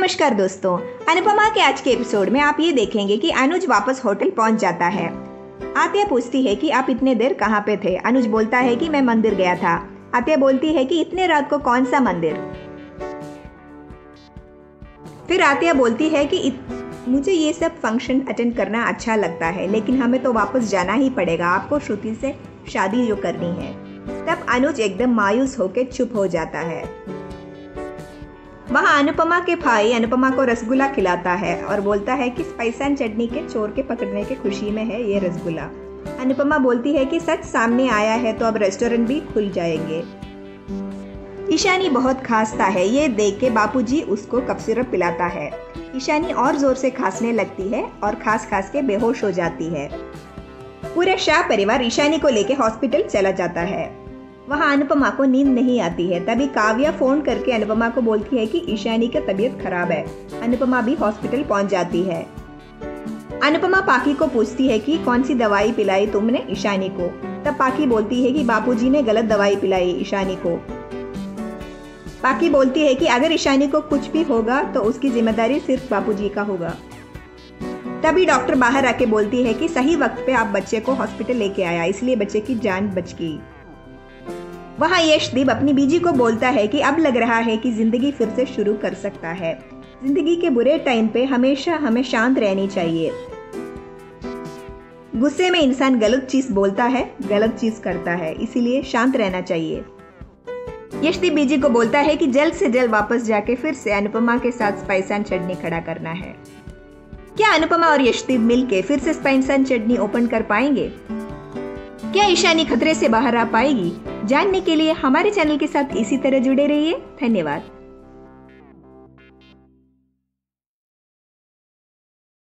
नमस्कार दोस्तों, अनुपमा के आज के एपिसोड में आप ये देखेंगे कि अनुज वापस होटल पहुँच जाता है। आत्या पूछती है कि आप इतने देर कहाँ पे थे? अनुज बोलता है कि मैं मंदिर गया था। आत्या बोलती है कि इतने रात को कौन सा मंदिर? फिर आत्या बोलती है कि इत... मुझे ये सब फ़ंक्शन अटेंड करना अच्छा लगता है, लेकिन हमें तो वापस जाना ही पड़ेगा। आपको श्रुति से शादी जो करनी है। तब अनुज एकदम मायूस होकर चुप हो जाता है। वहाँ अनुपमा के भाई अनुपमा को रसगुल्ला खिलाता है और बोलता है कि स्पाइसन चटनी के चोर के पकड़ने के खुशी में है ये रसगुल्ला। अनुपमा बोलती है कि सच सामने आया है तो अब रेस्टोरेंट भी खुल जाएँगे। ईशानी बहुत खांसता है, ये देख के बापूजी उसको कप सिरप पिलाता है। ईशानी और ज़ोर से खांसने लगती है और खास खास के बेहोश हो जाती है। पूरे शाह परिवार ईशानी को लेके हॉस्पिटल चला जाता है। वहाँ अनुपमा को नींद नहीं आती है। तभी काव्या फ़ोन करके अनुपमा को बोलती है कि ईशानी की तबीयत खराब है। अनुपमा भी हॉस्पिटल पहुँच जाती है। अनुपमा पाकी को पूछती है कि कौन सी दवाई पिलाई तुमने ईशानी को? तब पाकी बोलती है कि बापूजी ने गलत दवाई पिलाई ईशानी को। पाकी बोलती है कि अगर ईशानी को कुछ भी होगा तो उसकी ज़िम्मेदारी सिर्फ़ बापूजी का होगा। तभी डॉक्टर बाहर आके बोलती है कि सही वक्त पे आप बच्चे को हॉस्पिटल लेके आया, इसलिए बच्चे की जान बच गई। वहाँ यशदीप अपनी बीजी को बोलता है कि अब लग रहा है कि ज़िंदगी फिर से शुरू कर सकता है। ज़िंदगी के बुरे टाइम पे हमेशा हमें शांत रहनी चाहिए। गुस्से में इंसान गलत चीज़ बोलता है, गलत चीज़ करता है, इसीलिए शांत रहना चाहिए। यशदीप बीजी को बोलता है कि जल्द से जल्द वापस जाके फिर से अनुपमा के साथ स्पाइसन चटनी खड़ा करना है। क्या अनुपमा और यशदीप मिलके फिर से स्पाइसन चटनी ओपन कर पाएँगे? क्या ईशानी खतरे से बाहर आ पाएगी? जानने के लिए हमारे चैनल के साथ इसी तरह जुड़े रहिए। धन्यवाद।